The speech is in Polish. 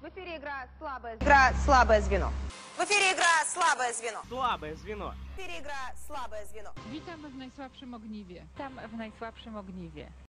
В эфире игра «Слабое звено». Игра Słabe Zwino. Słabe Zwino. W Słabe Zwino. Witamy w najsłabszym ogniwie. Tam w najsłabszym ogniwie.